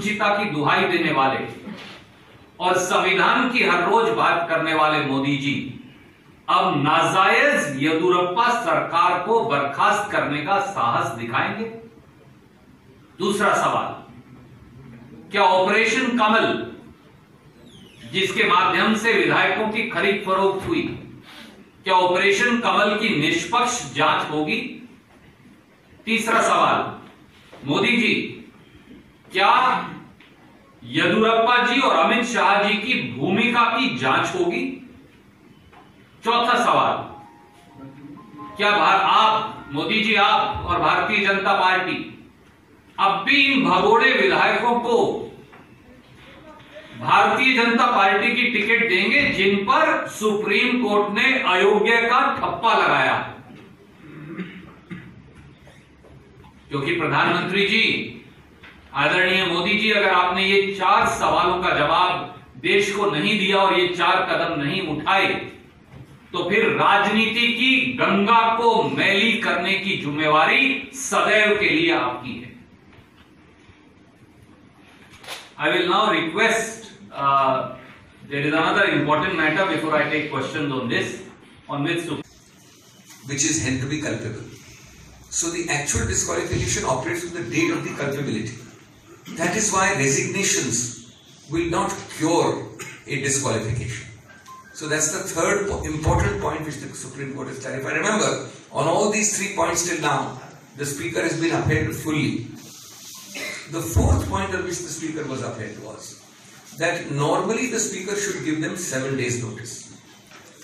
शुचिता की दुहाई देने वाले और संविधान की हर रोज बात करने वाले मोदी जी अब नाजायज येदुरप्पा सरकार को बर्खास्त करने का साहस दिखाएँगे। दूसरा सवाल, क्या ऑपरेशन कमल, जिसके माध्यम से विधायकों की खरीद फरोख्त हुई, क्या ऑपरेशन कमल की निष्पक्ष जाँच होगी? तीसरा सवाल मोदी जी क्या येदुरप्पा जी और अमित शाह जी की भूमिका की जाँच होगी? चौथा सवाल। क्या भार आप, मोदी जी, आप और भारतीय जनता पार्टी, अब भी इन भगोड़े विधायकों को भारतीय जनता पार्टी की टिकट देंगे जिन पर सुप्रीम कोर्ट ने अयोग्य का ठप्पा लगाया? क्योंकि प्रधानमंत्री जी आदरणीय मोदी जी अगर आपने ये चार सवालों का जवाब देश को नहीं दिया और ये चार कदम नहीं उठाए तो फिर राजनीति की गंगा को मैली करने की जिम्मेवारी सदैव के लिए आपकी है I will now request there is another important matter before I take question on this on which held to be culpable. So, the actual disqualification operates from the date of the culpability. That is why resignations will not cure a disqualification. So that's the third important point which the Supreme Court has clarified. Remember, on all these three points till now, the Speaker has been upheld fully. The fourth point on which the Speaker was upheld was that normally the Speaker should give them seven days notice.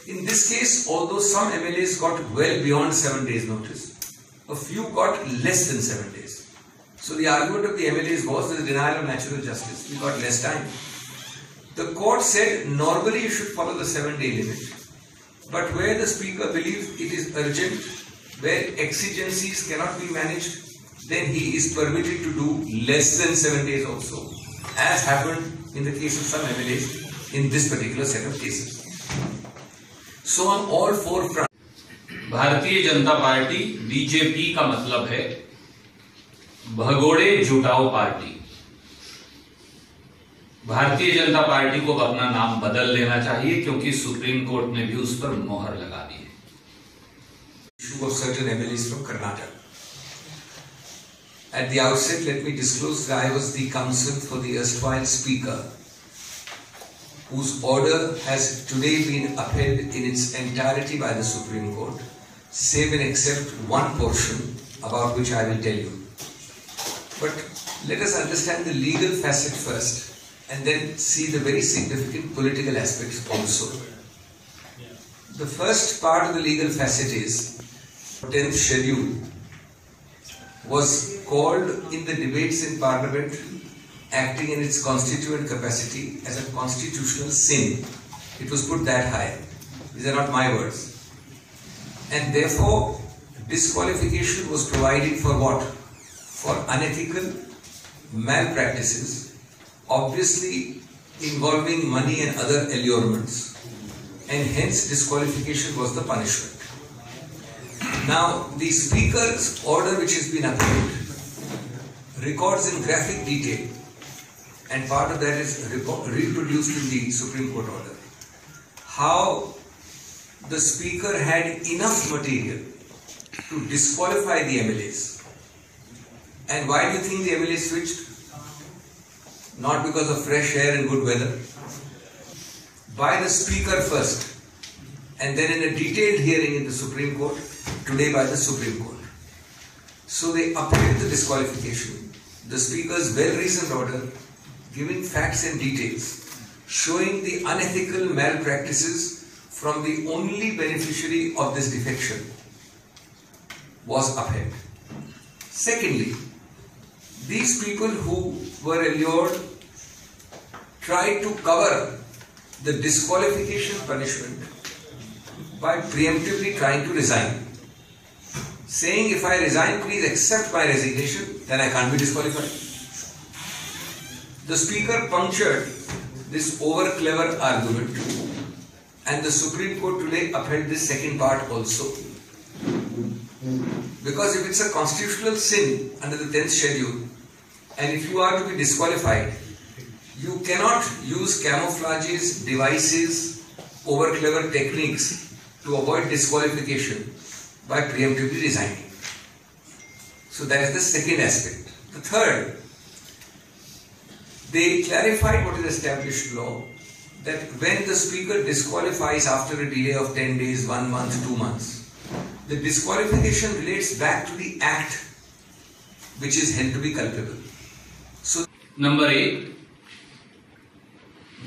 In this case, although some MLAs got well beyond seven days notice, a few got less than seven days. So the argument of the MLAs was the denial of natural justice. We got less time. The court said normally you should follow the seven day limit. But where the speaker believes it is urgent, where exigencies cannot be managed, then he is permitted to do less than seven days also, as happened in the case of some MLAs in this particular set of cases. So on all four fronts. Bharatiya Janata party BJP का मतलब है भगोड़े जुटाओ party Bharatiya Janata party को अपना नाम बदल लेना चाहिए क्योंकि सुप्रीम कोर्ट ने भी उस पर मोहर लगा दी है of certain MLAs from Karnataka. At the outset, let me disclose that I was the counsel for the erstwhile speaker, whose order has today been upheld in its entirety by the Supreme Court, save and except one portion about which I will tell you. But let us understand the legal facet first and then see the very significant political aspects also. The first part of the legal facet is 10th schedule was called in the debates in parliament acting in its constituent capacity as a constitutional sin. It was put that high. These are not my words. And therefore, disqualification was provided for what? For unethical malpractices obviously involving money and other allurements, and hence disqualification was the punishment. Now, the Speaker's order, which has been upheld, records in graphic detail, and part of that is reproduced in the Supreme Court order, how the Speaker had enough material to disqualify the MLAs. And why do you think the MLA switched? not because of fresh air and good weather. By the Speaker first, and then in a detailed hearing in the Supreme Court, today by the Supreme Court. So they upheld the disqualification. The Speaker's well reasoned order, giving facts and details, showing the unethical malpractices from the only beneficiary of this defection, was upheld. Secondly, these people who were allured tried to cover the disqualification punishment by preemptively trying to resign. Saying, if I resign, please accept my resignation, then I can't be disqualified. The speaker punctured this over clever argument, and the Supreme Court today upheld this second part also. Because if it's a constitutional sin under the 10th schedule, And if you are to be disqualified, you cannot use camouflages, devices, over clever techniques to avoid disqualification by preemptively resigning. So that is the second aspect. The third, they clarified what is established law that when the speaker disqualifies after a delay of 10 days, 1 month, 2 months, the disqualification relates back to the act which is held to be culpable. Number एक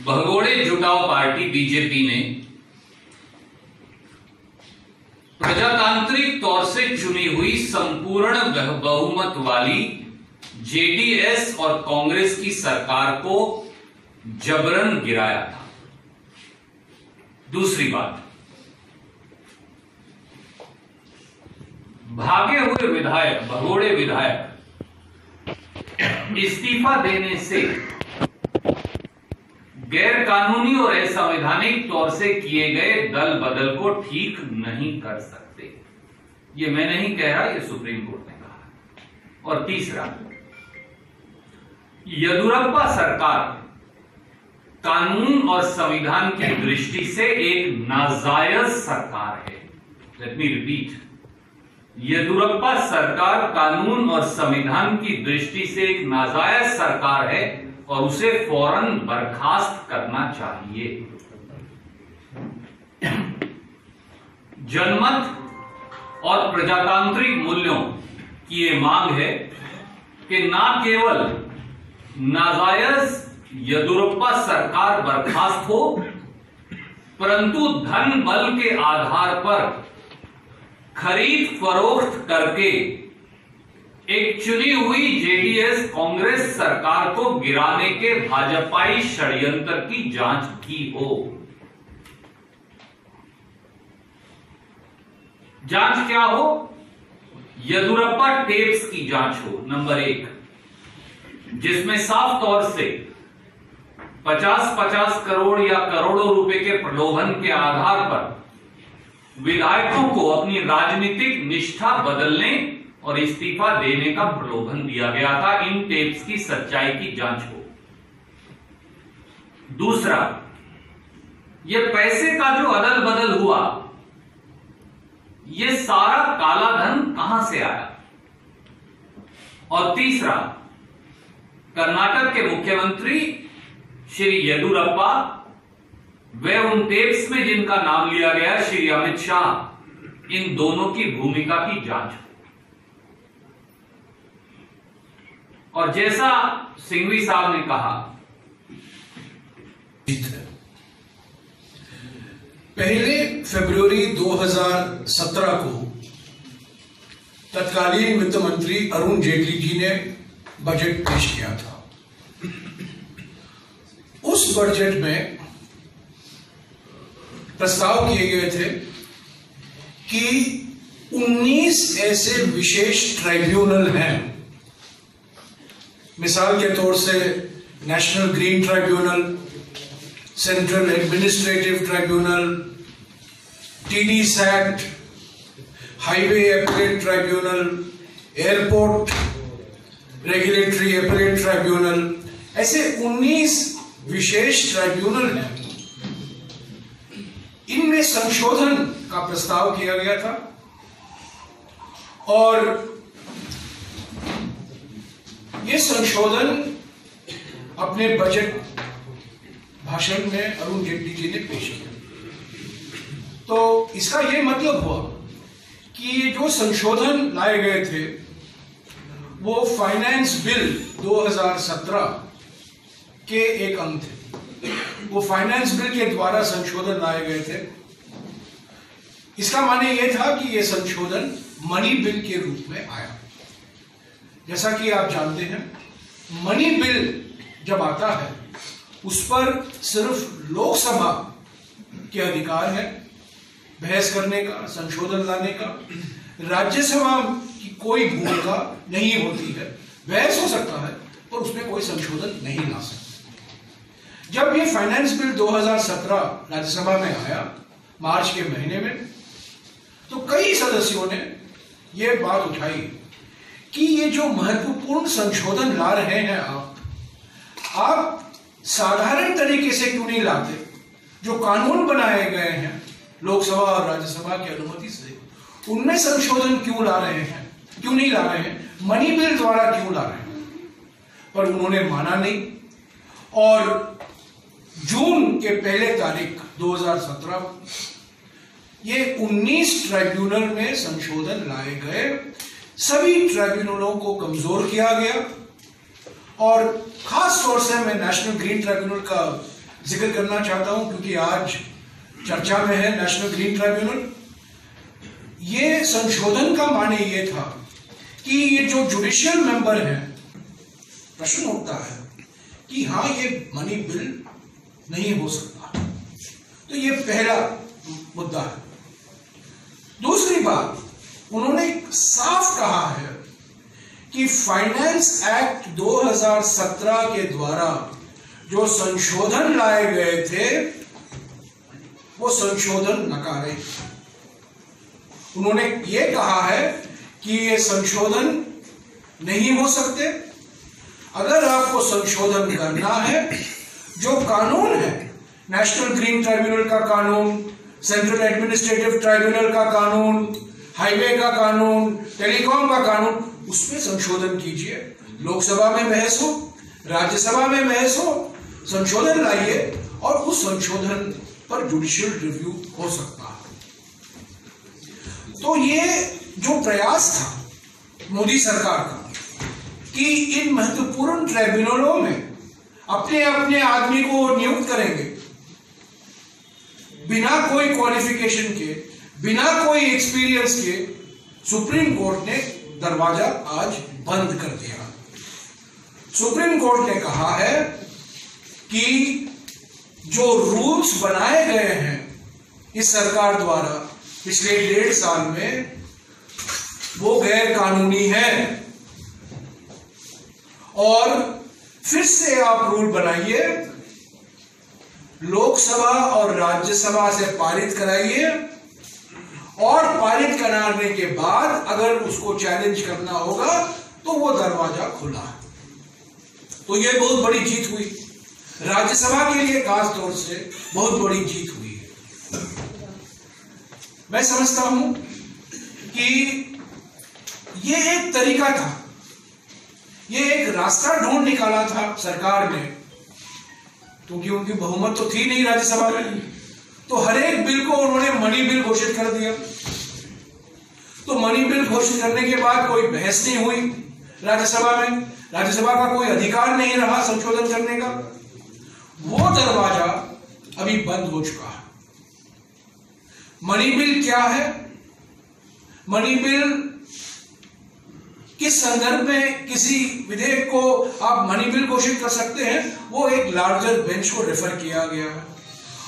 भगोड़े जुटाव party BJP ने प्रजातांत्रिक तौर से चुनी हुई संपूर्ण बहुमत वाली जेडीएस और कांग्रेस की सरकार को जबरन गिराया था। दूसरी बात, भागे हुए विधायक भगोड़े विधायक इस्तीफा देने से गैर कानूनी और असंवैधानिक तौर से किए गए दल बदल को ठीक नहीं कर सकते। ये मैं नहीं कह रहा, ये सुप्रीम कोर्ट ने कहा। और तीसरा, यदुरप्पा सरकार कानून और संविधान की दृष्टि से एक नाजायज सरकार है। लेट मी रिपीट येदुरप्पा सरकार कानून और संविधान की दृष्टि से एक नाजायज सरकार है और उसे फ़ौरन बर्खास्त करना चाहिए। जनमत और प्रजातांत्रिक मूल्यों की ये मांग है कि ना केवल नाजायज यदुरप्पा सरकार बर्खास्त हो, परंतु धन बल के आधार पर खरीद फरोख्त करके एक चुनी हुई जेडीएस कांग्रेस सरकार को गिराने के भाजपाई षड्यंत्र की जाँच की हो। जाँच क्या हो? यदुरप्पा टेप्स की जाँच हो, नंबर एक, जिसमें साफ़ तौर से 50-50 करोड़ या करोड़ों रुपए के प्रलोभन के आधार पर विधायकों को अपनी राजनीतिक निष्ठा बदलने और इस्तीफा देने का प्रलोभन दिया गया था इन टेप्स की सच्चाई की जाँच हो दूसरा, ये पैसे का जो अदल बदल हुआ, ये सारा काला धन कहाँ से आया? और तीसरा, कर्नाटक के मुख्यमंत्री श्री येदुरप्पा वे उन टेप्स में जिनका नाम लिया गया श्री अमित शाह, इन दोनों की भूमिका की जाँच और जैसा सिंघवी साहब ने कहा पहले फरवरी 2017 को तत्कालीन वित्त मंत्री अरुण जेटली जी ने बजट पेश किया था। उस बजट में प्रस्ताव किए गए थे कि 19 ऐसे विशेष ट्राइब्यूनल हैं। मिसाल के तौर से national green tribunal, central administrative tribunal TDSAT highway appellate tribunal, airport regulatory appellate tribunal, ऐसे 19 विशेष ट्राइब्यूनल हैं। इनमें संशोधन का प्रस्ताव किया गया था। और ये संशोधन अपने बजट भाषण में अरुण जेटली जी ने पेश किया। तो इसका ये मतलब हुआ कि ये जो संशोधन लाए गए थे, वो फाइनेंस बिल 2017 के एक अंग थे। वो फाइनेंस बिल के द्वारा संशोधन लाए गए थे। इसका माने ये था कि यह संशोधन मनी बिल के रूप में आया। जैसा कि आप जानते हैं मनी बिल जब आता है, उस पर सिर्फ़ लोकसभा के अधिकार है, बहस करने का, संशोधन लाने का, राज्यसभा की कोई भूमिका नहीं होती है, बहस हो सकता है, पर उसमें कोई संशोधन नहीं ला सकता। जब ये फाइनेंस बिल 2017 राज्यसभा में आया, मार्च के महीने में तो कई सदस्यों ने ये बात उठाई कि ये जो महत्वपूर्ण संशोधन ला रहे हैं आप आप साधारण तरीके से क्यों नहीं लाते? जो कानून बनाए गए हैं, लोकसभा और राज्यसभा की अनुमति से, उनमें संशोधन क्यों ला रहे हैं? क्यों नहीं ला रहे हैं? मनी बिल द्वारा क्यों ला रहे हैं? पर उन्होंने माना नहीं। और जून के पहले तारीख 2017 ये 19 ट्राइब्यूनल में संशोधन लाए गए। सभी ट्राइब्यूनलों को कमज़ोर किया गया और खास तौर से मैं नेशनल ग्रीन ट्राइब्यूनल का ज़िक्र करना चाहता हूँ, क्योंकि आज चर्चा में है नेशनल ग्रीन ट्राइब्यूनल ये संशोधन का माने ये था कि ये जो जुडिशियल मेंबर हैं, प्रश्न उठता है कि हाँ ये मनी बिल नहीं हो सकता। तो ये पहला मुद्दा है। दूसरी बात, उन्होंने साफ़ कहा है कि फाइनेंस एक्ट 2017 के द्वारा जो संशोधन लाए गए थे, वो संशोधन नकारे। उन्होंने ये कहा है कि ये संशोधन नहीं हो सकते। अगर आपको संशोधन करना है जो कानून है नेशनल ग्रीन ट्राइब्यूनल का कानून सेंट्रल एडमिनिस्ट्रेटिव ट्राइब्यूनल का कानून हाईवे का कानून टेलीकॉम का कानून, उसमें संशोधन कीजिए। लोकसभा में बहस हो, राज्यसभा में बहस हो, संशोधन लाइए और उस संशोधन पर जुडिशियल रिव्यू हो सकता है। तो ये जो प्रयास था मोदी सरकार का कि इन महत्वपूर्ण ट्राइब्यूनलों में अपने अपने आदमी को नियुक्त करेंगे। बिना कोई क्वालिफिकेशन के, बिना कोई एक्सपीरियंस के सुप्रीम कोर्ट ने दरवाज़ा आज बंद कर दिया। सुप्रीम कोर्ट ने कहा है कि जो रूल्स बनाए गए हैं इस सरकार द्वारा पिछले डेढ़ साल में, वो गैर कानूनी है। और फिर से आप रूल बनाइए। लोकसभा और राज्यसभा से पारित कराइए। और पारित कराने के बाद अगर उसको चैलेंज करना होगा तो वो दरवाज़ा खुला। तो ये बहुत बड़ी जीत हुई। राज्यसभा के लिए खास तौर से बहुत बड़ी जीत हुई। है मैं समझता हूँ कि ये एक तरीका था। ये एक रास्ता ढूंढ निकाला था सरकार ने। क्योंकि उनकी बहुमत तो थी नहीं राज्यसभा में। तो हर एक बिल को उन्होंने मनी बिल घोषित कर दिया। तो मनी बिल घोषित करने के बाद कोई बहस नहीं हुई राज्यसभा में। राज्यसभा का कोई अधिकार नहीं रहा संशोधन करने का। वो दरवाज़ा अभी बंद हो चुका है। मनी बिल क्या है? मनी बिल किस संदर्भ में किसी विधेयक को आप मनी बिल घोषित कर सकते हैं, वो एक लार्जर बेंच को रेफर किया गया है।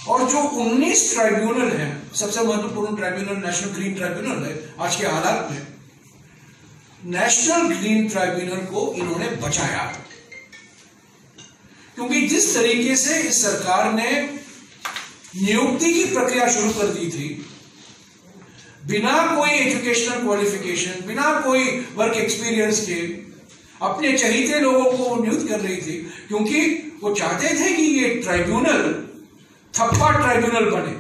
और जो 19 ट्राइब्यूनल है, सबसे महत्वपूर्ण ट्राइब्यूनल नेशनल ग्रीन ट्राइब्यूनल है, आज के हालात में नेशनल ग्रीन ट्राइब्यूनल को इन्होंने बचाया। क्योंकि जिस तरीके से इस सरकार ने नियुक्ति की प्रक्रिया शुरू कर दी थी बिना कोई एजुकेशनल क्वालिफिकेशन बिना कोई वर्क एक्सपीरियंस के, अपने चहीते लोगों को नियुक्त कर रही थी, क्योंकि वो चाहते थे कि ये ट्राइब्यूनल थप्पा ट्राइब्यूनल बने।